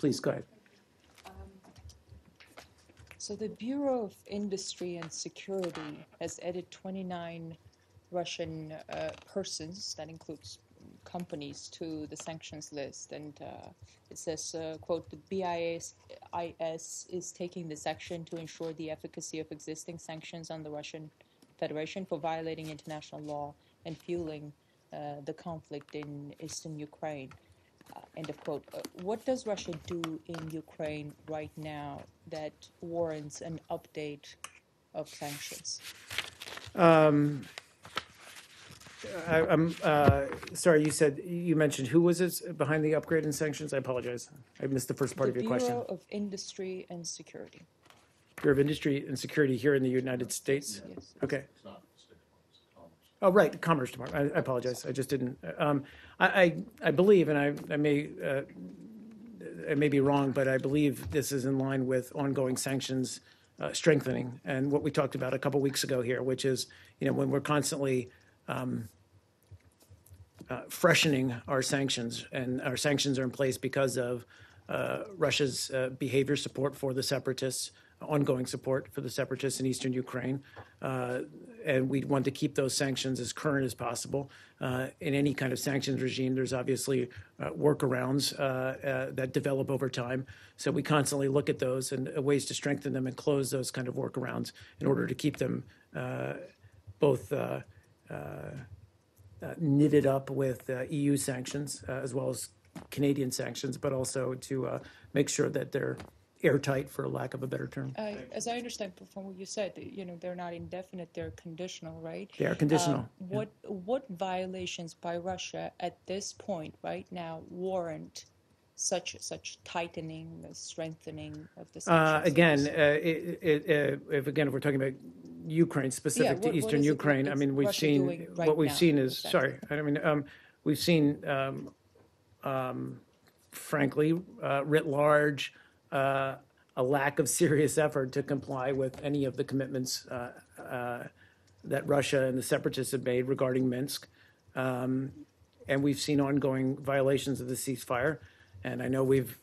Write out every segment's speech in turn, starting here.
Please, go ahead. So the Bureau of Industry and Security has added 29 Russian uh, persons, that includes companies, to the sanctions list. And uh, it says, uh, quote, the BIS IS is taking this action to ensure the efficacy of existing sanctions on the Russian Federation for violating international law and fueling uh, the conflict in eastern Ukraine. Uh, end of quote. Uh, what does Russia do in Ukraine right now that warrants an update of sanctions? Um, I, I'm uh, sorry. You said you mentioned who was it behind the upgrade in sanctions? I apologize. I missed the first part the of your Bureau question. of Industry and Security. Bureau of Industry and Security here in the United States. Yes. Okay. Oh, right, the Commerce Department. I, I apologize. I just didn't. Um, I, I, I believe, and I, I may, uh, I may be wrong, but I believe this is in line with ongoing sanctions uh, strengthening and what we talked about a couple weeks ago here, which is, you know, when we're constantly um, uh, freshening our sanctions, and our sanctions are in place because of uh, Russia's uh, behavior support for the separatists, ongoing support for the separatists in eastern Ukraine. And we want to keep those sanctions as current as possible. Uh, in any kind of sanctions regime, there's obviously uh, workarounds uh, uh, that develop over time. So we constantly look at those and uh, ways to strengthen them and close those kind of workarounds in order to keep them uh, both knitted up with EU sanctions as well as Canadian sanctions, but also to make sure that they're airtight, for lack of a better term. I, as I understand from what you said, you know, they're not indefinite; they're conditional, right? They are conditional. Um, what what violations by Russia at this point, right now, warrant such such tightening, uh, strengthening of the Uh, sanctions? again, uh, it, it, uh, if again, if we're talking about Ukraine specific Yeah, to what- what Eastern is it that Ukraine, I mean, we've Russia seen right what we've now, seen is exactly? sorry. I mean, um, we've seen, um, um, frankly, uh, writ large, uh, a lack of serious effort to comply with any of the commitments uh, uh, that Russia and the separatists have made regarding Minsk. Um, and we've seen ongoing violations of the ceasefire. And I know we've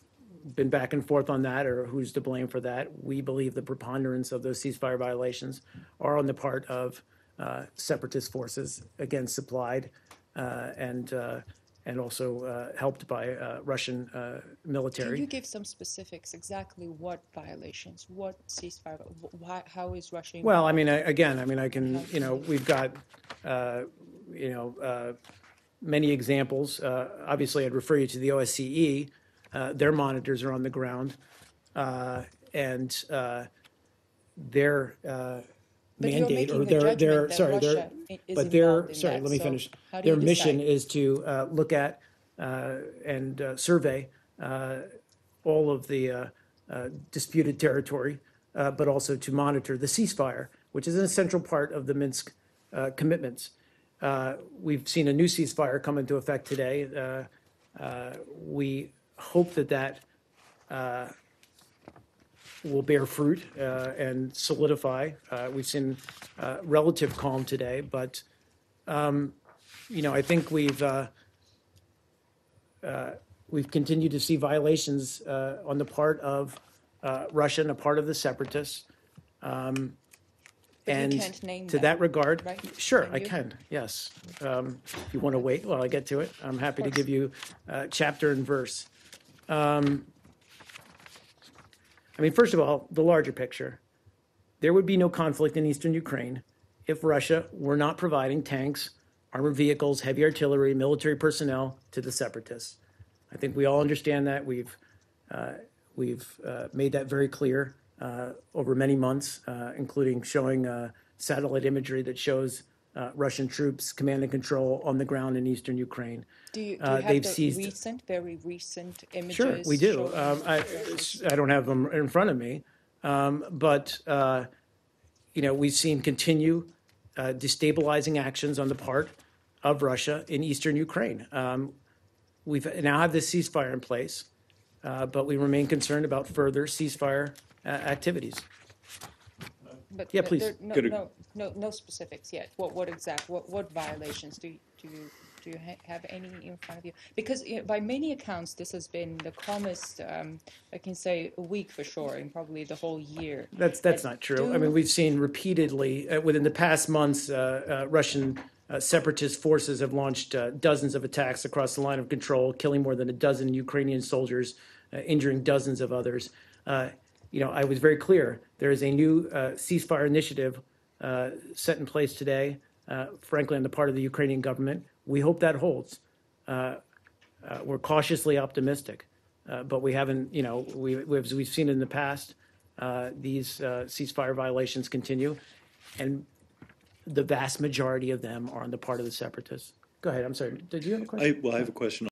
been back and forth on that or who's to blame for that. We believe the preponderance of those ceasefire violations are on the part of uh, separatist forces, again, supplied uh, and, uh, and also uh, helped by uh, Russian uh, Can military. you give some specifics? Exactly what violations? What ceasefire? Why, how is Russia? Well, I mean, I- again, I mean, I can, you know, we've got, uh, you know, uh, many examples. Uh, Obviously, I'd refer you to the OSCE. Uh, Their monitors are on the ground. uh, And uh, their uh, But you're mandate, or their, their, judgment that sorry, their, Russia i- is but their, in sorry, that. let me So finish. how do Their mission decide? is to uh, look at uh, and uh, survey uh, all of the uh, uh, disputed territory, uh, but also to monitor the ceasefire, which is an essential part of the Minsk uh, commitments. Uh, We've seen a new ceasefire come into effect today. Uh, uh, We hope that that uh, will bear fruit uh, and solidify. Uh, We've seen uh, relative calm today, but, um, you know, I think we've, uh, uh, we've continued to see violations uh, on the part of uh, Russia and a part of the separatists. Um, But you And can't name to them, that regard, right? sure, Can I can, yes. Um, If you want to wait while I get to it, I'm happy to give you uh, chapter and verse. I mean, first of all, the larger picture. There would be no conflict in eastern Ukraine if Russia were not providing tanks, armored vehicles, heavy artillery, military personnel to the separatists. I think we all understand that. We've uh, we've uh, made that very clear uh, over many months, uh, including showing uh, satellite imagery that shows uh, Russian troops command and control on the ground in eastern Ukraine. Do you, do uh, you have they've the seized- recent, very recent images? Sure, we do. Um, I, I don't have them in front of me, um, but, uh, you know, we've seen continue uh, destabilizing actions on the part of Russia in eastern Ukraine. Um, We've now have this ceasefire in place, uh, but we remain concerned about further ceasefire uh, activities. But Yeah, th- please. there- No, Could it- no, no, no specifics yet. What, what exact, what, what violations do you, do you, Do you ha- have any in front of you? Because you know, by many accounts, this has been the calmest, um, I can say, a week for sure, and probably the whole year. That's, that's I not true. I mean, we've seen repeatedly, uh, within the past months, uh, uh, Russian uh, separatist forces have launched uh, dozens of attacks across the line of control, killing more than a dozen Ukrainian soldiers, uh, injuring dozens of others. Uh, You know, I was very clear, there is a new uh, ceasefire initiative uh, set in place today, uh, frankly, on the part of the Ukrainian government. We hope that holds. Uh, uh, We're cautiously optimistic, but we haven't, you know, we, we- as we've seen in the past, these ceasefire violations continue, and the vast majority of them are on the part of the separatists. Go ahead, I'm sorry, did you have a question? I, well, I have a question